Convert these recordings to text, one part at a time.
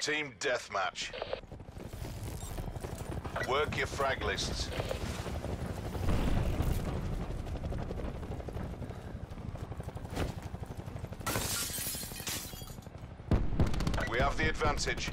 Team deathmatch. Work your frag lists. We have the advantage.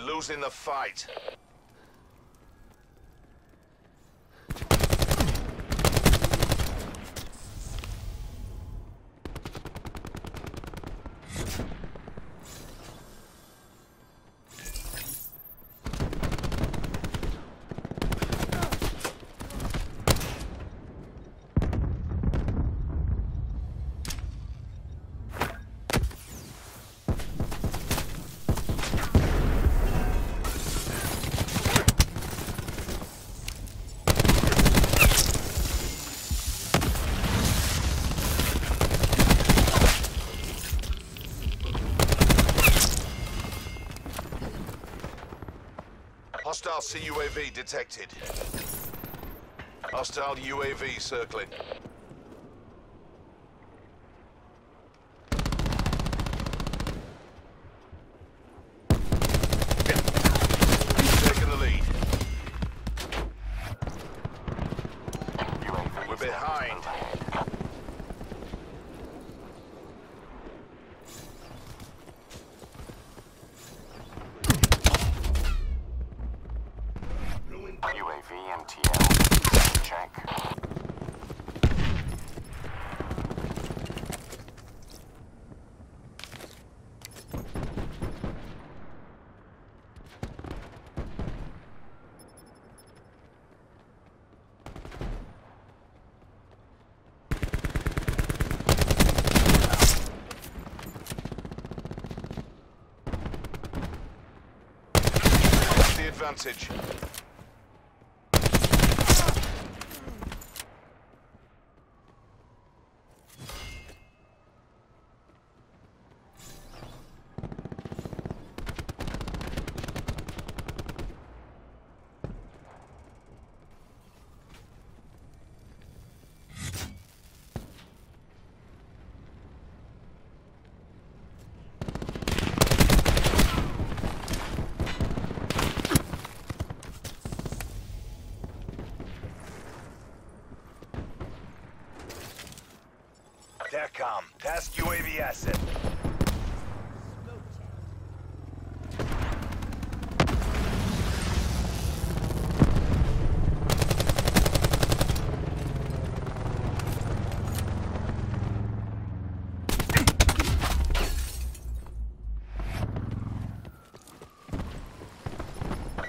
Losing the fight. Hostile CUAV detected. Hostile UAV circling. Taking the lead. We're behind. UAV MTL. Check. The advantage. TACCOM, task UAV asset.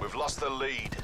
We've lost the lead.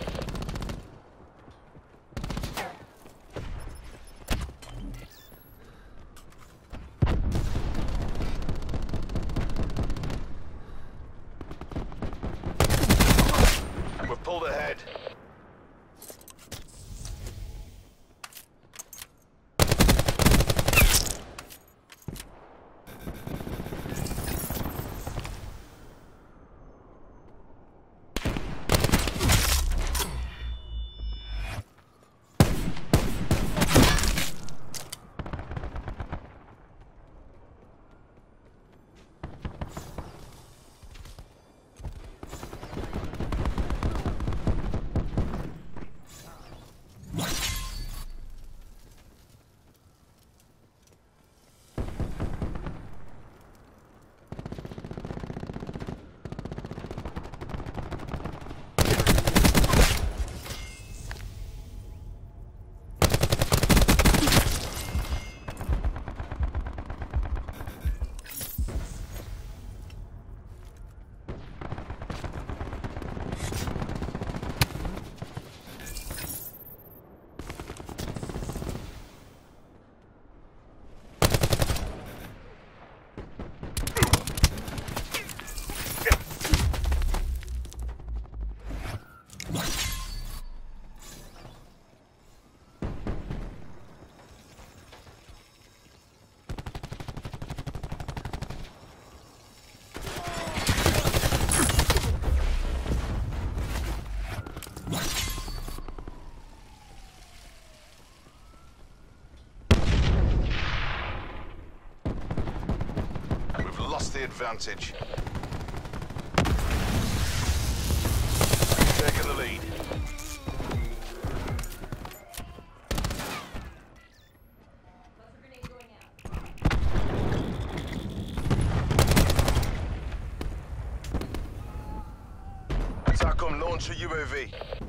Advantage. Taking the lead. Launch a UAV.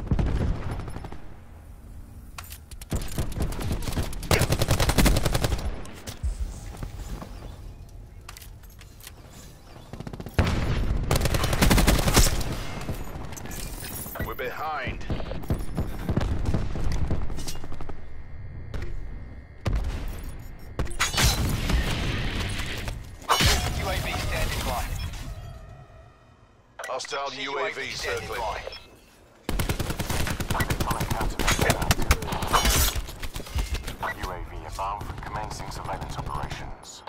Hostile UAV standing circling. by. Electronic countermeasure active. UAV above, commencing surveillance operations.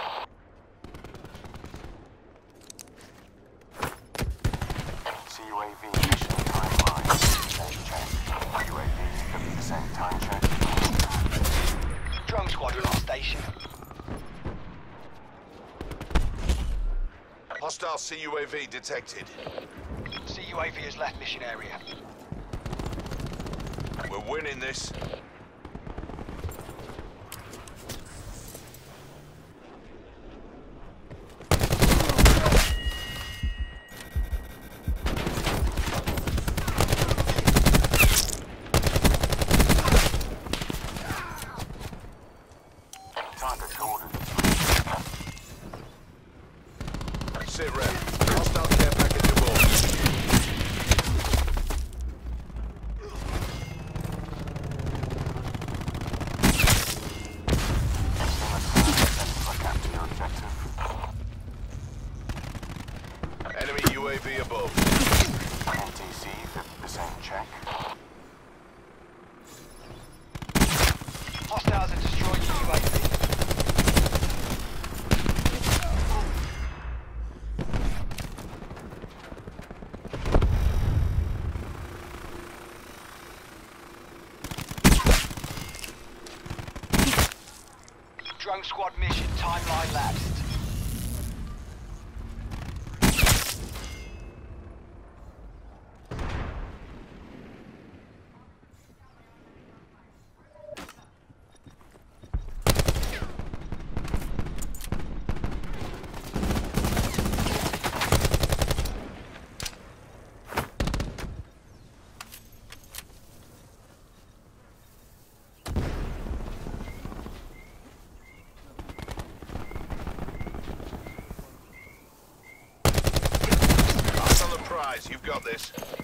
CUAV mission timeline. Stage check. UAV 50% time check. Drone squadron on station. Hostile CUAV detected. CUAV has left mission area. We're winning this. Drone squad mission timeline lapsed. Prize. You've got this.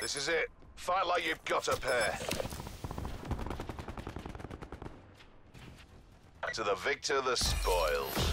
This is it. Fight like you've got a pair. To the victor, the spoils.